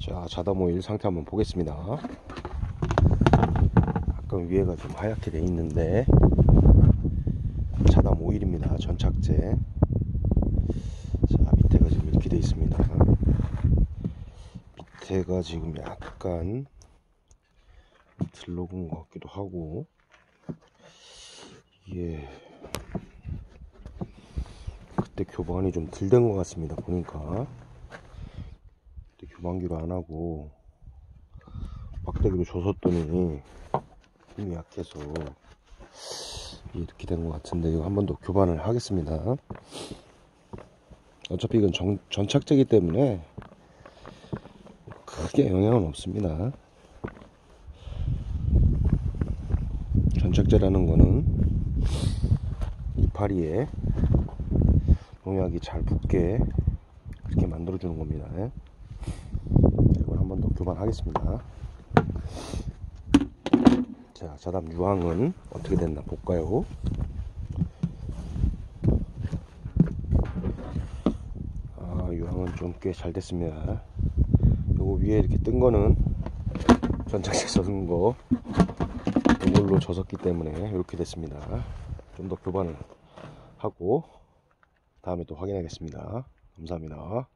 자 자담 오일 상태 한번 보겠습니다. 아까 위에가 좀 하얗게 돼 있는데 자담 오일입니다 전착제. 자 밑에가 지금 이렇게 돼 있습니다. 밑에가 지금 약간 들러군 것 같기도 하고 이게 그때 교반이 좀 덜 된 것 같습니다 보니까 그때 교반기로 안 하고 막대기로 조섰더니 힘이 약해서 이렇게 된 것 같은데 이거 한 번 더 교반을 하겠습니다. 어차피 이건 정, 전착제이기 때문에 크게 영향은 없습니다. 전착제라는 거는 이파리에 농약이 잘 붙게 그렇게 만들어 주는 겁니다 한 번 더 교반하겠습니다. 자 자담 유황은 어떻게 됐나 볼까요? 아 유황은 좀 꽤 잘 됐습니다. 요거 위에 이렇게 뜬 거는 전착제 젖은 거 이걸로 젖었기 때문에 이렇게 됐습니다. 좀 더 교반을 하고 다음에 또 확인하겠습니다. 감사합니다